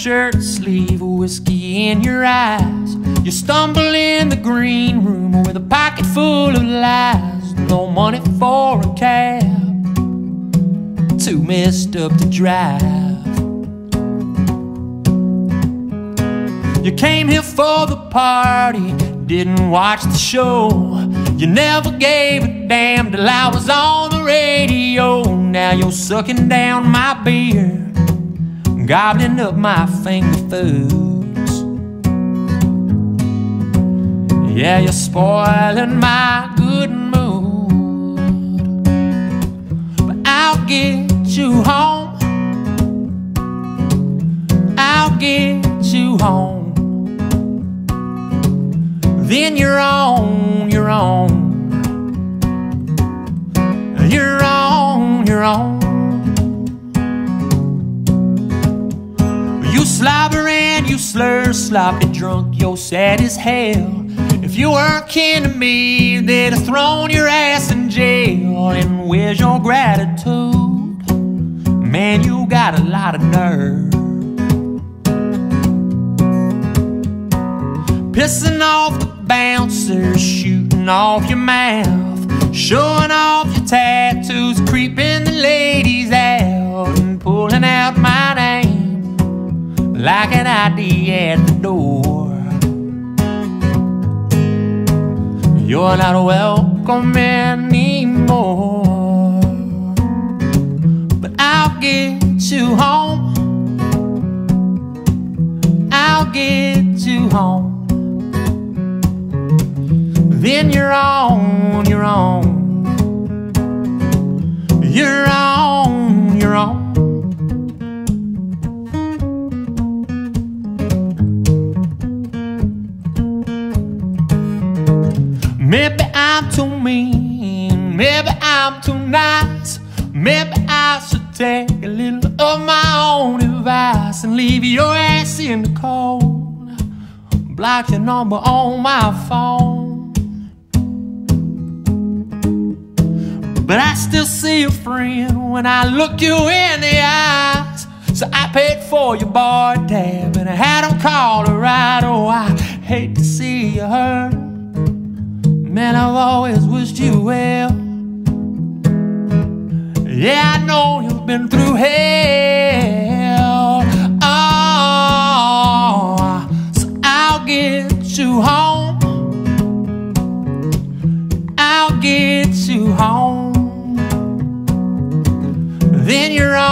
shirt sleeve, whiskey in your eyes. You stumble in the green room with a pocket full of lies. No money for a cab, too messed up to drive. You came here for the party, didn't watch the show. You never gave a damn till I was on the radio. Now you're sucking down my beer, gobbling up my finger foods. Yeah, you're spoiling my good mood. But I'll get you home. I'll get you home. Then you're on your own. You're on your own. You slobber and you slur, sloppy drunk, you're sad as hell. If you weren't kin to me, they'd have thrown your ass in jail. And where's your gratitude? Man, you got a lot of nerve. Pissing off the bouncers, shooting off your mouth, showing off your tattoos, creeping the ladies like an ID at the door. You're not welcome anymore, but I'll get you home. I'll get you home. Then you're on your own. You're Maybe I'm too mean, maybe I'm too nice. Maybe I should take a little of my own advice and leave your ass in the cold. Block your number on my phone. But I still see a friend when I look you in the eyes. So I paid for your bar tab and I had them call a ride. Oh, I hate to see you hurt. Man, I've always wished you well. Yeah, I know you've been through hell. Oh, so I'll get you home. I'll get you home. Then you're on